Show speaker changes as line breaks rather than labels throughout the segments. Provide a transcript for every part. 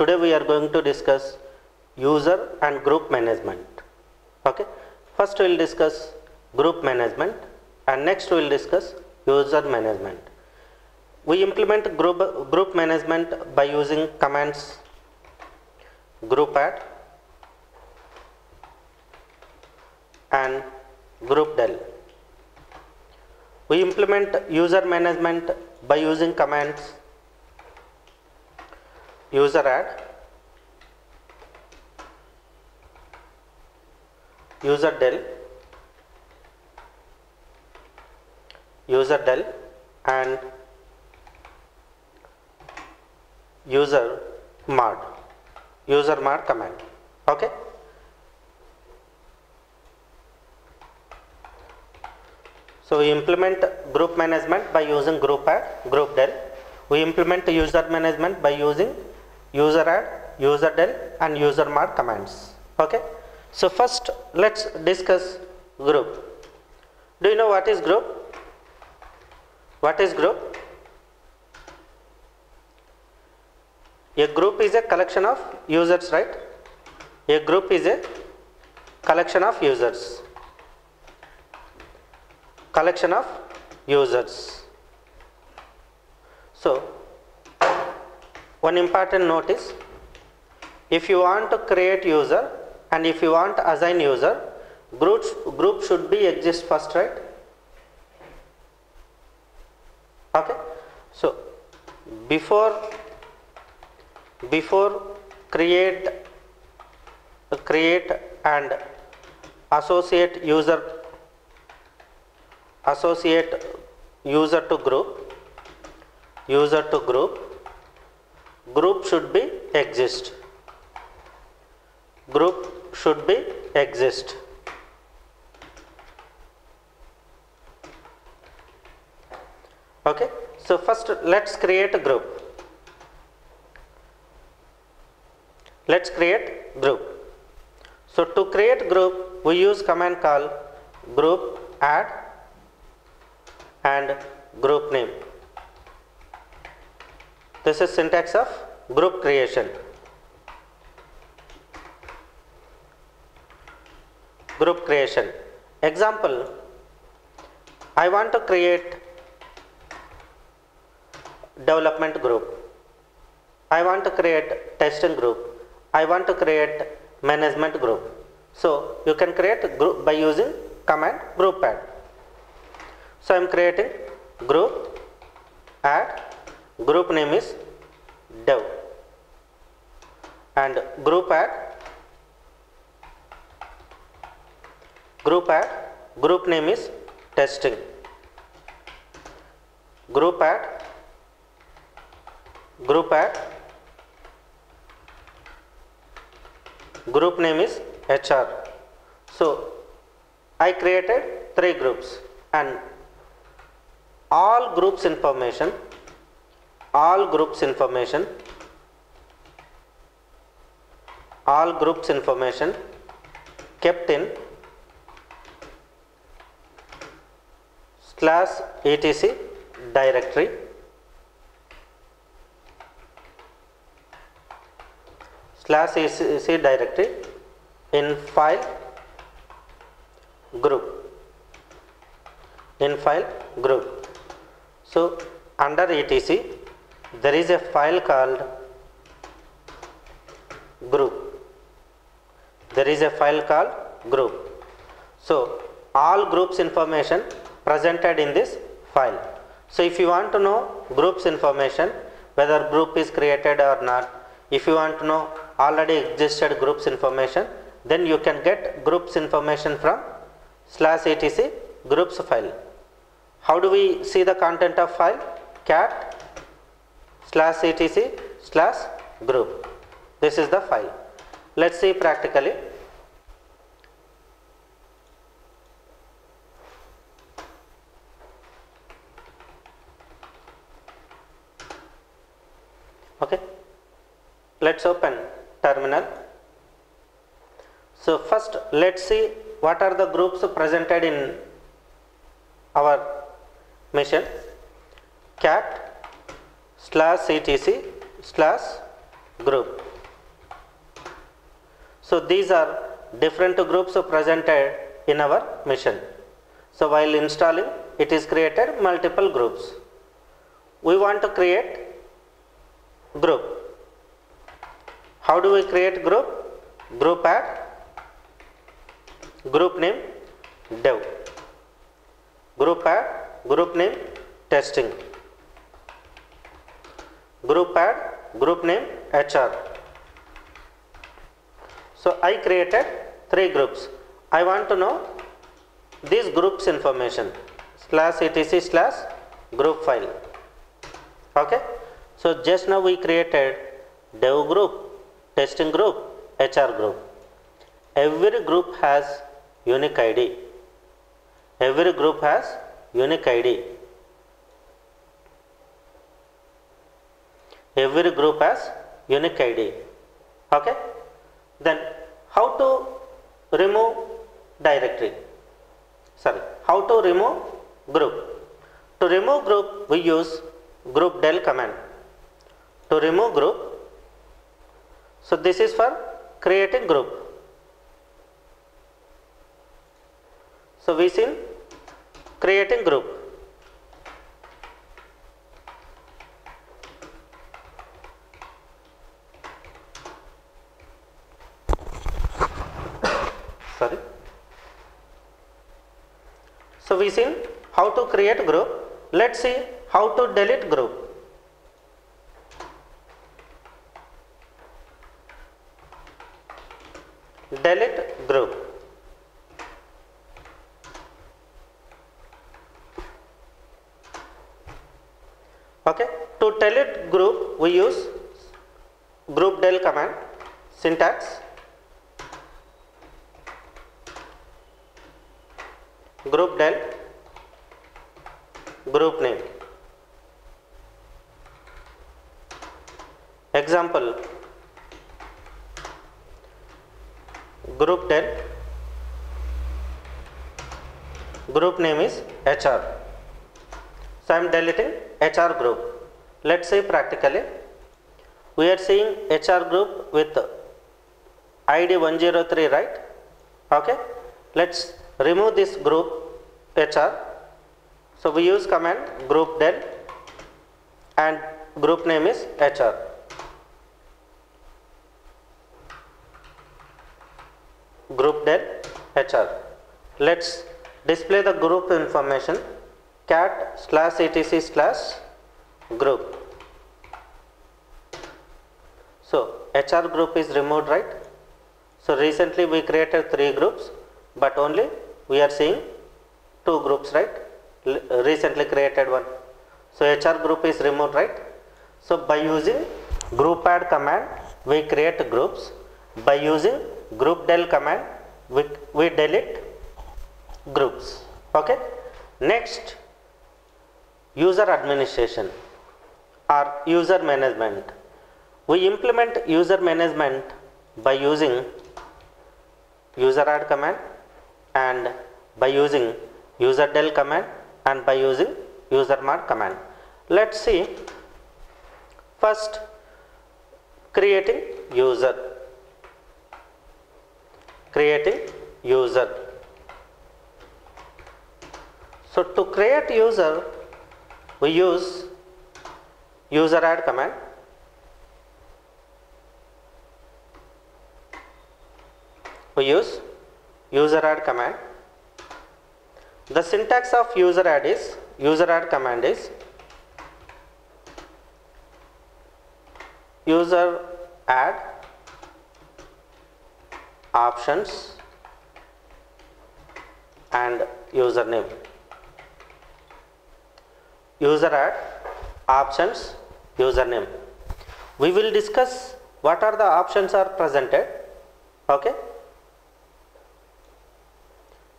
Today we are going to discuss user and group management. Okay. First we will discuss group management and next we will discuss user management. We implement group, group management by using commands group add and group del. We implement user management by using commands user add, user del, user del and user mod, user mod command. Okay. So we implement group management by using group add, group del. We implement user management by using user add, user del and user mod commands. Okay. So first let's discuss group. Do you know what is group? What is group? A group is a collection of users, right? A group is a collection of users. Collection of users. So, one important note is if you want to create user and if you want to assign user, group, group should be exist first, right? Okay. So, before before create create and associate user associate user to group user to group group should be exist. Group should be exist. Okay? So first let's create a group. Let's create group. So to create group we use command call group add and group name this is syntax of group creation. Group creation. Example i want to create development group. I want to create testing group. I want to create management group. So you can create group by using command group add. So i am creating group add group name is dev. And group add group add group name is testing. Group add group add group name is hr so i created three groups and all groups information all groups information. All groups information kept in slash etc directory. Slash etc directory in file group. In file group. So under etc there is a file called group. There is a file called group. So all groups information presented in this file. So if you want to know groups information whether group is created or not if you want to know already existed groups information then you can get groups information from slash etc groups file. How do we see the content of file? Cat slash etc slash group. This is the file. Let's see practically. Okay. Let's open terminal. So first let's see what are the groups presented in our mission cat slash etc slash group. So these are different groups presented in our mission. So while installing it is created multiple groups. We want to create group. How do we create group? Group add group name dev group add group name testing group add group name hr so i created three groups. I want to know these groups information slash etc slash group file. Okay? So just now we created dev group testing group hr group. Every group has unique id every group has unique id every group has unique id okay? Then how to remove directory? Sorry how to remove group? To remove group we use group del command. To remove group so this is for creating group. So we seen creating group sorry so we seen how to create group. Let's see how to delete group delete group okay to delete group we use group del command syntax group del group name example group del group name is hr so i am deleting hr group. Let's say practically we are seeing hr group with id 103 right? Okay. Let's remove this group hr so we use command group del and group name is hr group del hr let's display the group information cat slash etc slash group. So hr group is removed right? So recently we created three groups but only we are seeing two groups right? L- recently created one. So hr group is removed right? So by using group add command we create groups. By using group del command we, we delete groups. Okay? Next user administration or user management. We implement user management by using user add command and by using user del command and by using user mod command. Let's see. First creating user. Creating user. So to create user we use user add command. We use user add command. The syntax of user add is user add command is user add options and username user add options username. We will discuss what are the options are presented okay?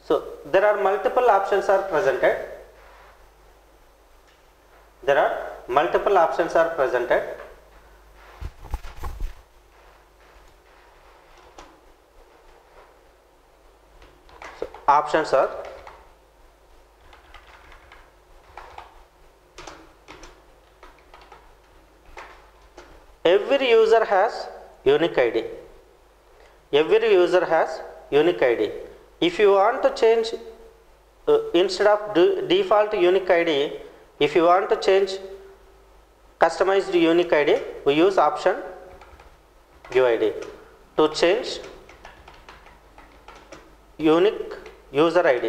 So there are multiple options are presented. There are multiple options are presented. So options are every user has unique id every user has unique id if you want to change uh, instead of default unique id if you want to change customized unique id we use option uid to change unique user id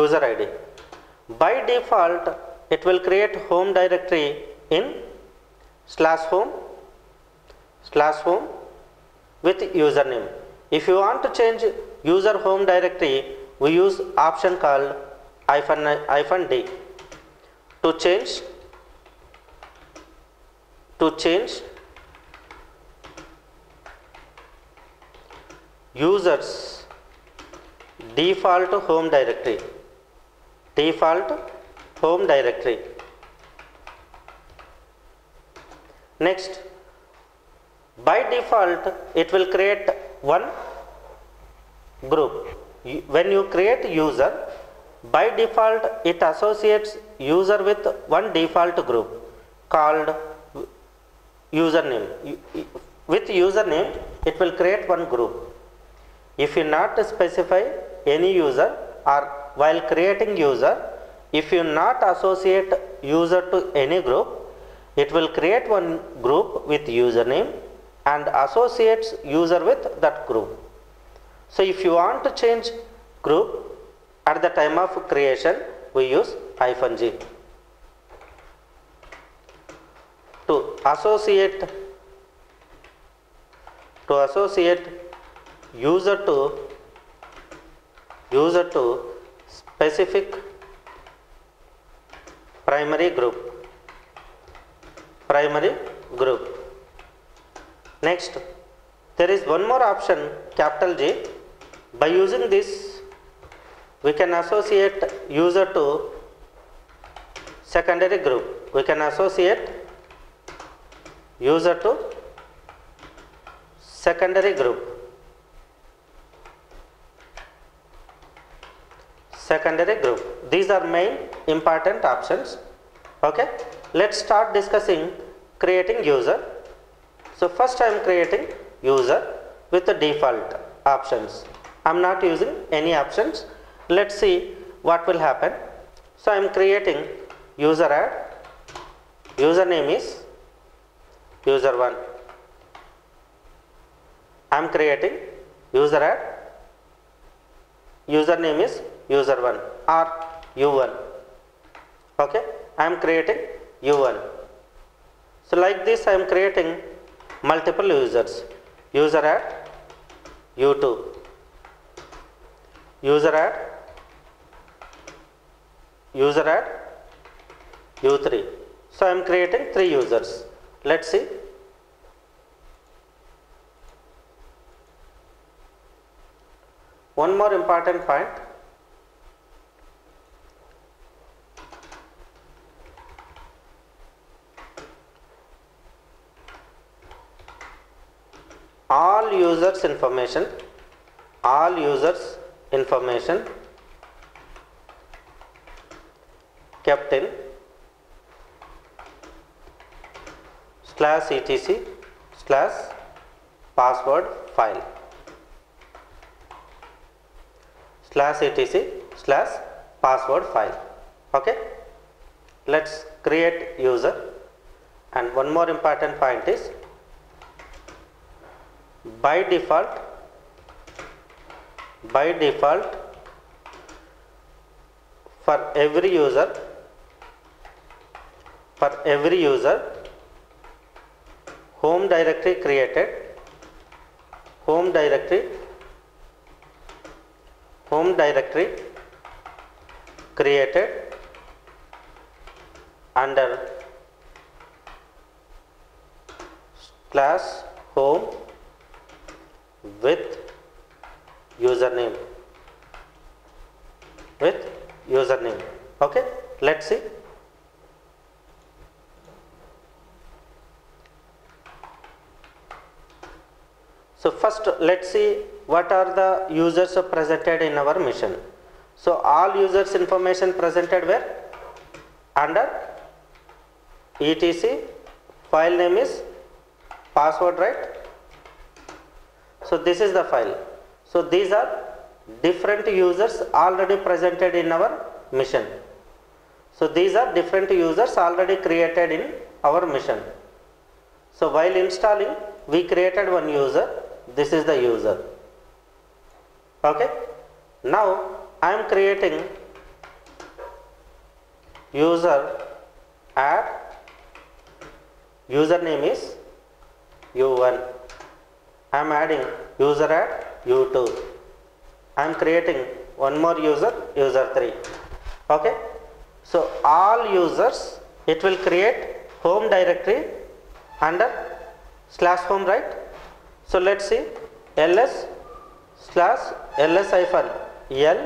user id by default it will create home directory in slash home slash home with username. If you want to change user home directory we use option called hyphen hyphen d. To change to change users default home directory default home directory next by default it will create one group. When you create user by default it associates user with one default group called username. With username it will create one group. If you not specify any user or while creating user if you not associate user to any group it will create one group with username and associates user with that group. So if you want to change group at the time of creation we use hyphen g. To associate to associate user to user to specific primary group primary group. Next there is one more option capital G. By using this we can associate user to secondary group. We can associate user to secondary group. Secondary group. These are main important options. Okay let's start discussing creating user. So first i am creating user with the default options. I'm not using any options. Let's see what will happen. So i am creating user add. Username is user1 i am creating user add. Username is user1 or u1 okay? I am creating u1 so like this i am creating multiple users. User add u2 user add user add u3 so i am creating three users. Let's see. One more important point all users information all users information kept in slash etc slash password file slash etc slash password file. Okay? Let's create user. And one more important point is by default by default for every user for every user home directory created home directory home directory created under slash home with username. With username. Okay? Let's see. So first let's see what are the users presented in our mission. So all users information presented where under etc file name is password right so this is the file. So these are different users already presented in our mission. So these are different users already created in our mission. So while installing we created one user. This is the user. Okay? Now i am creating user add username is u1 i am adding user add u2 i am creating one more user user 3 okay? So all users it will create home directory under slash home right? So let's see. ls slash ls hyphen l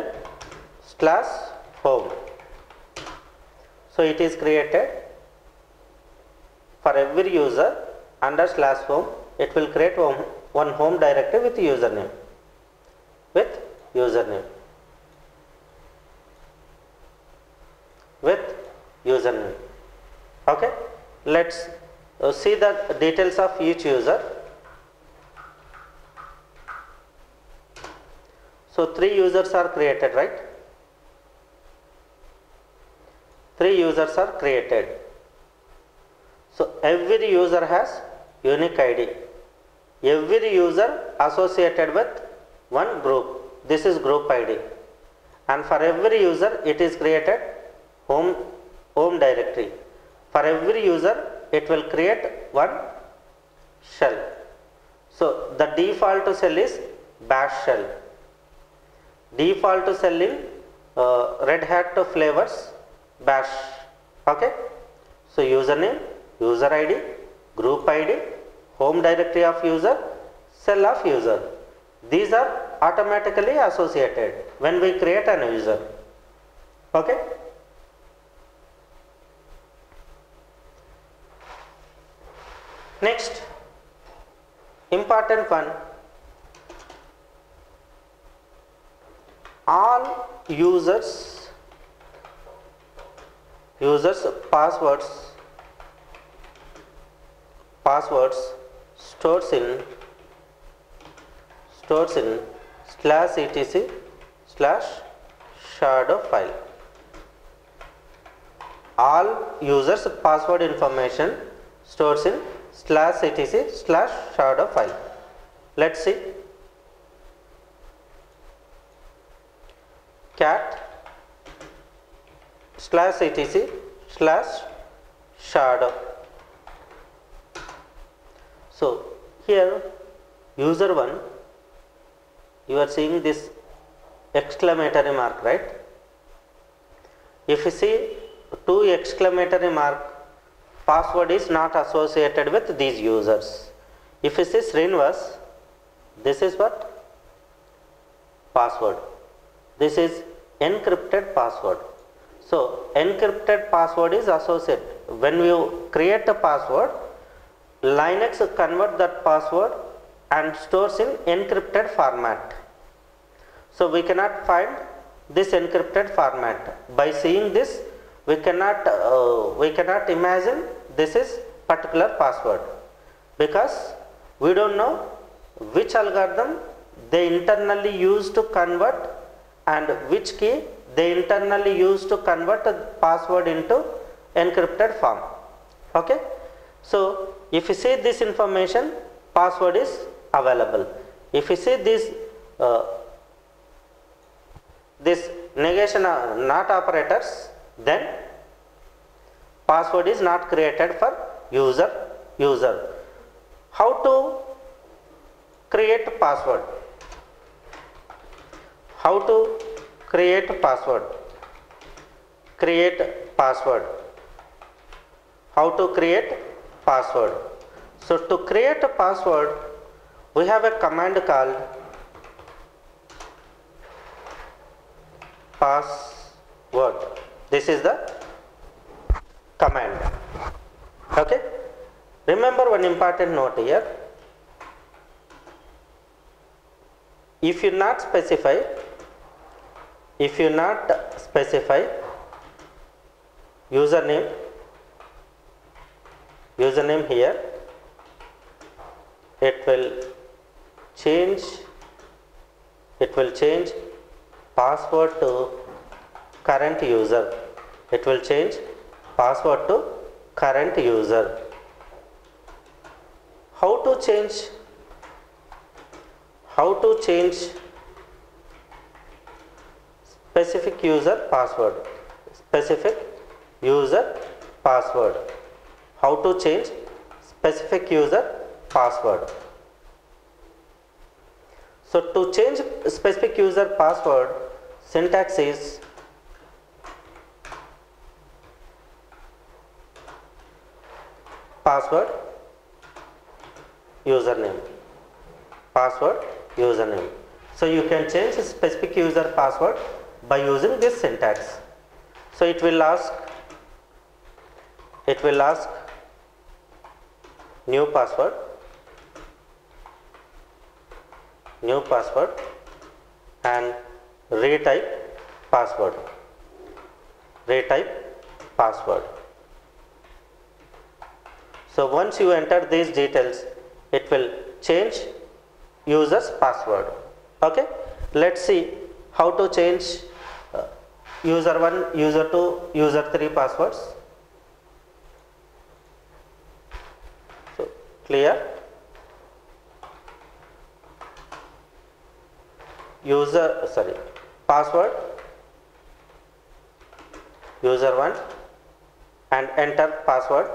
slash home. So it is created for every user under slash home. It will create home, one home directory with username. With username. With username. Okay? Let's uh, see the details of each user. So three users are created right? Three users are created. So every user has unique id every user associated with one group. This is group id and for every user it is created home home directory. For every user it will create one shell. So the default shell is bash shell. Default shell in uh, red hat flavors bash. Okay? So username user id group id home directory of user cell of user. These are automatically associated when we create an user. Okay? Next important one. All users users passwords passwords stores in stores in slash etc slash shadow file. All users password information stores in slash etc slash shadow file. Let's see. Cat slash etc slash shadow so here user 1 you are seeing this exclamatory mark right? If you see two exclamatory mark password is not associated with these users. If you see Srinivas this is what? Password. This is encrypted password. So encrypted password is associated. When you create a password linux convert that password and stores in encrypted format. So we cannot find this encrypted format. By seeing this we cannot uh, we cannot imagine this is particular password. Because we don't know which algorithm they internally use to convert and which key they internally use to convert the password into encrypted form. Okay so if you see this information password is available. If you see this uh, this negation uh, not operators then password is not created for user user. How to create password? How to create password? Create password. How to create password. So to create a password we have a command called password. This is the command. Okay? Remember one important note here. If you not specify if you not specify username username here. It will change. It will change password to current user. It will change password to current user. How to change? How to change specific user password? Specific user password how to change specific user password. So to change specific user password syntax is password username. Password username. So you can change specific user password by using this syntax. So it will ask it will ask new password new password and retype password retype password. So once you enter these details it will change user's password. Okay? Let's see how to change uh, user 1 user 2 user 3 passwords clear. User sorry password. User 1 and enter password.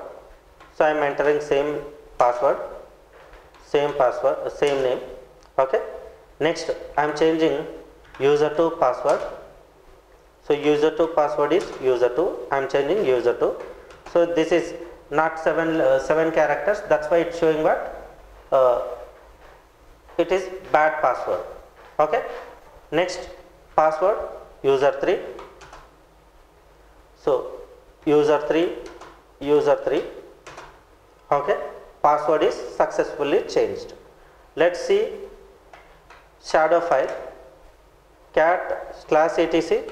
So i am entering same password same password uh, same name. Okay? Next i am changing user 2 password. So user 2 password is user 2 i am changing user 2 so this is not 7 uh, 7 characters. That's why it's showing what? Uh, it is bad password. Okay? Next password user 3 so user 3 user 3 okay? Password is successfully changed. Let's see. Shadow file. Cat slash etc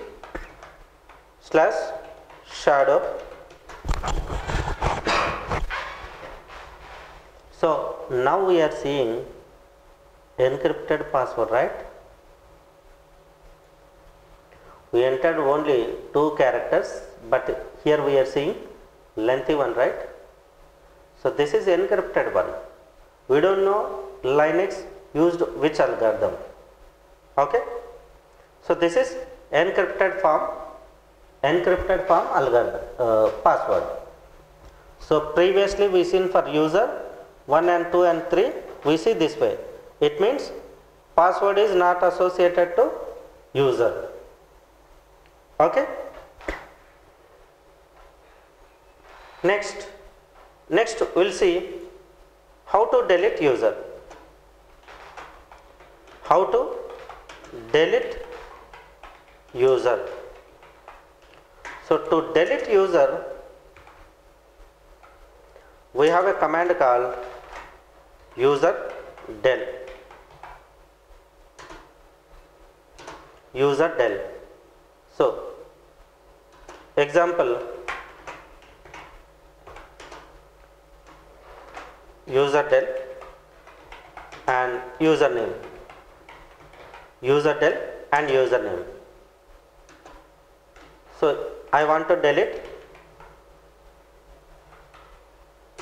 slash shadow so now we are seeing encrypted password right? We entered only two characters but here we are seeing lengthy one right? So this is encrypted one. We don't know linux used which algorithm. Okay? So this is encrypted form encrypted form algorithm uh, password. So previously we seen for user 1 and 2 and 3 we see this way. It means password is not associated to user. Okay? Next next we'll see how to delete user. How to delete user. So to delete user we have a command called user del. User del. So example. User del. And username. User del and username. So i want to delete.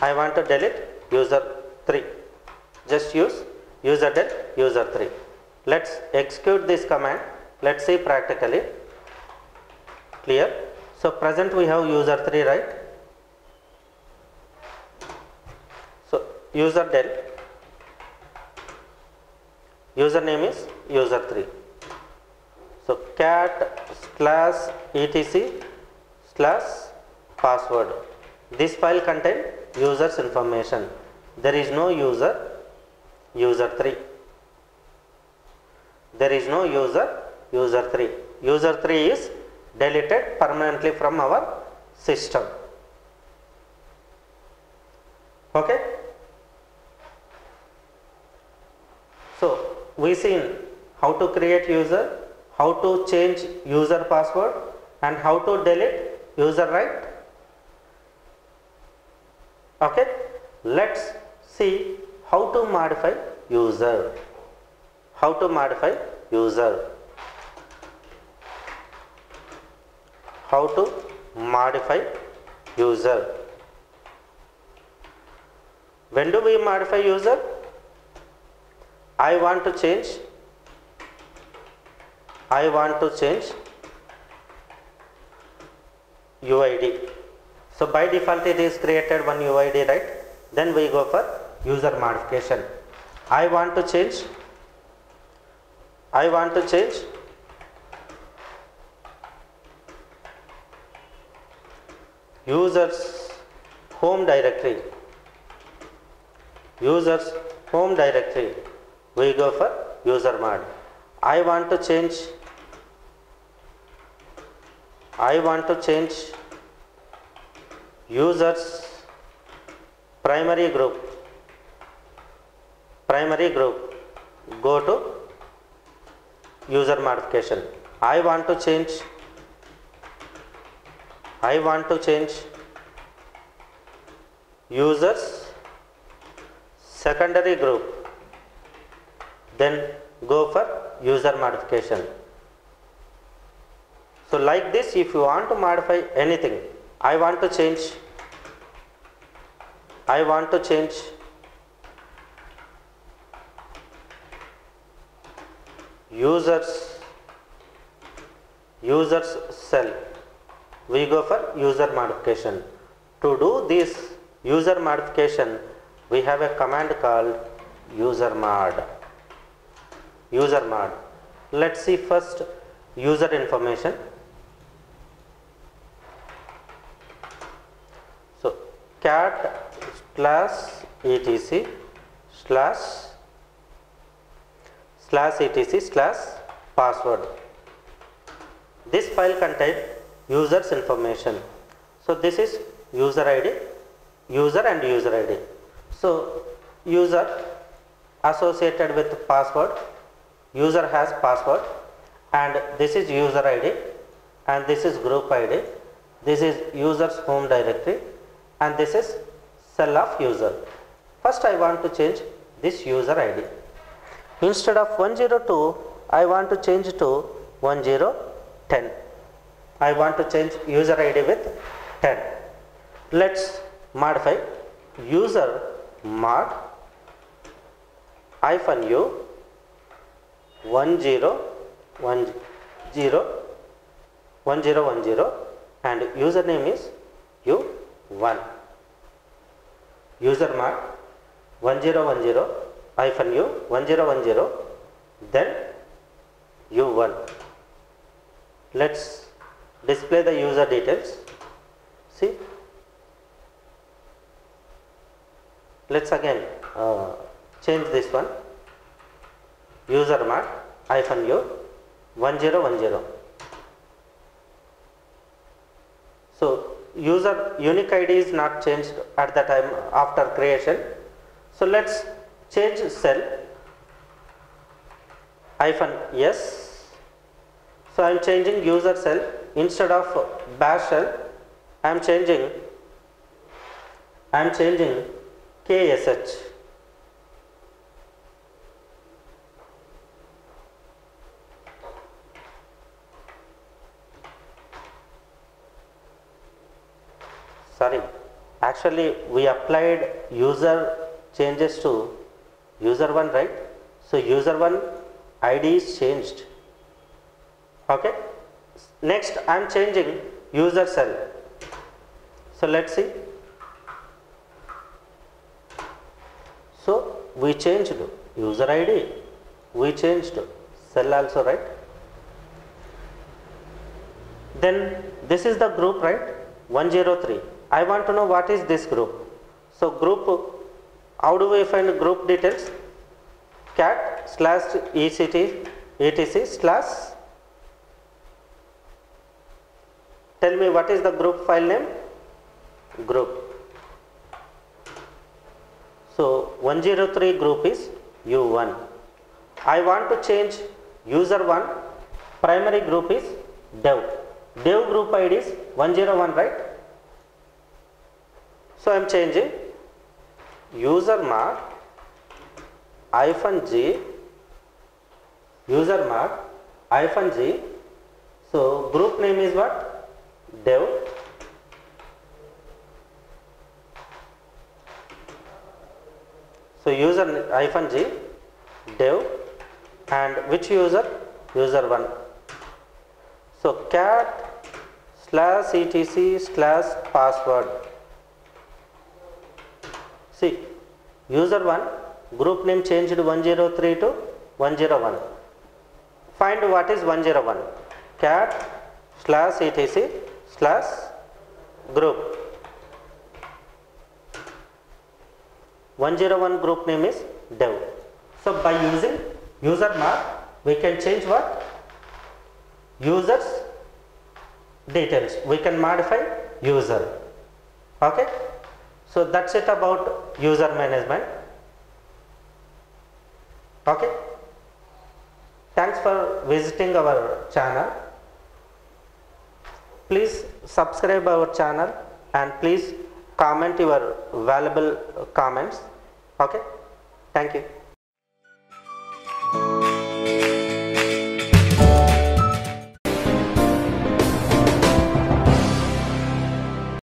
I want to delete user 3 just use user del user 3 let's execute this command. Let's see practically. Clear? So present we have user 3 right? So user del. Username is user 3 so cat slash etc slash password. This file contain users information. There is no user user 3 there is no user user 3 user 3 is deleted permanently from our system. Okay? So we seen how to create user how to change user password and how to delete user right. Okay? Let's see how to modify user. How to modify user. How to modify user. When do we modify user? I want to change. I want to change uid so by default it is created one uid right? Then we go for user modification. I want to change. I want to change. Users home directory. Users home directory. We go for user mod. I want to change. I want to change users primary group primary group. Go to user modification. I want to change. I want to change users secondary group. Then go for user modification. So like this if you want to modify anything i want to change. I want to change users users cell. We go for user modification. To do this user modification we have a command called user mod. User mod. Let's see first user information. So cat slash etc slash slash etc slash password. This file contains users information. So this is user id user and user id so user associated with password user has password and this is user id and this is group id this is users home directory and this is cell of user. First i want to change this user id instead of 102 i want to change to 1010 i want to change user id with 10 let's modify user mod hyphen u 1010 1010 and username is u1 user mod 1010 hyphen u 1010 then u1 let's display the user details. See? Let's again uh, change this one. User mod hyphen u 1010 so user unique id is not changed at the time after creation. So let's change cell hyphen s. So i am changing user cell. Instead of bash shell i am changing i am changing ksh sorry. Actually we applied user changes to user one right? So user one id is changed. Okay? Next i am changing user cell. So let's see. So we changed user id we changed cell also right? Then this is the group right? 103 I want to know what is this group. So group, how do we find group details? Cat slash ect etc slash. Tell me what is the group file name? Group. So 103 group is U1. I want to change user 1, primary group is dev. Dev group ID is 101 right? So I am changing user mod hyphen g user mod hyphen g. So group name is what? Dev. So user hyphen g dev. And which user? User 1 so cat slash etc slash password see user 1 group name changed 103 to 101 find what is 101 cat slash etc slash group 101 group name is dev so by using user mark we can change what users details we can modify user okay so that's it about user management. Okay. Thanks for visiting our channel. Please subscribe our channel and please comment your valuable comments. Okay. Thank you